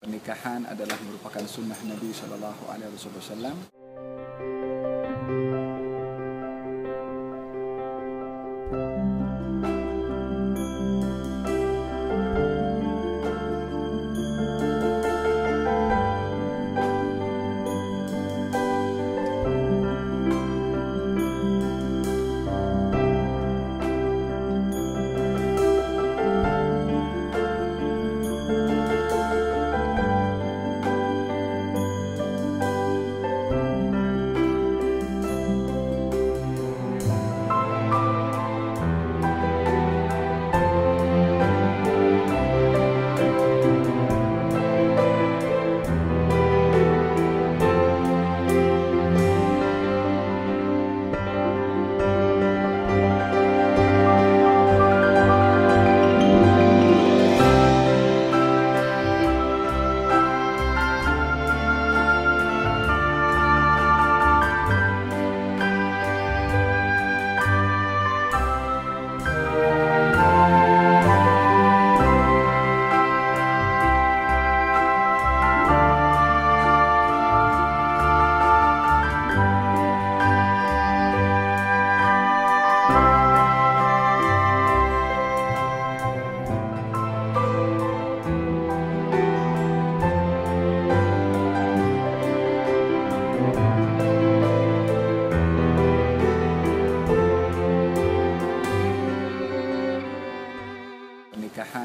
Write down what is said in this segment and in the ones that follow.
Pernikahan adalah merupakan sunnah Nabi Shallallahu Alaihi Wasallam.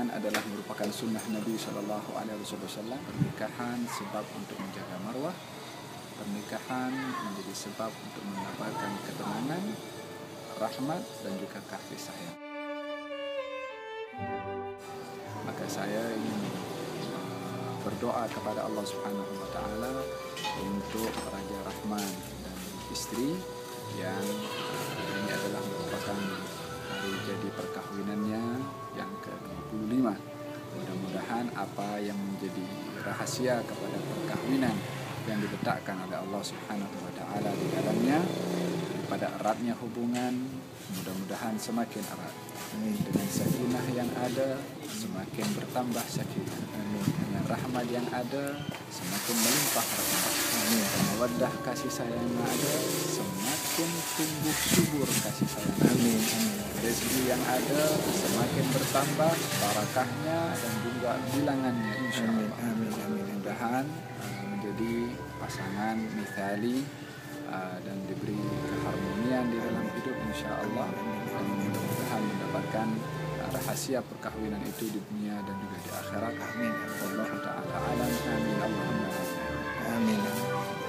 Pernikahan adalah merupakan sunnah Nabi Shallallahu Alaihi Wasallam. Pernikahan sebab untuk menjaga marwah. Pernikahan menjadi sebab untuk mendapatkan ketenangan, rahmat dan juga kasih sayang. Maka saya ingin uh, berdoa kepada Allah Subhanahu Wa Taala untuk Raja Rahman dan istri yang Apa yang menjadi rahasia kepada perkahwinan yang diletakkan oleh Allah Subhanahu wa taala di dalamnya pada eratnya hubungan mudah-mudahan semakin erat. Dengan sakinah yang ada semakin bertambah sakinah. Dengan rahmat yang ada semakin melimpah rahmat. Dan mawaddah kasih sayang yang ada semakin tumbuh subur kasih sayang. Amin. rezeki yang ada semakin bertambah barakahnya dan juga bilangannya insyaallah. Amin amin mudahan uh, menjadi pasangan misali uh, dan diberi keharmonian di dalam hidup insyaallah. Dan mudah-mudahan mendapatkan uh, rahasia perkahwinan itu di dunia dan juga di akhirat. Amin Allah taala alam. Amin. Allahumma amin. amin.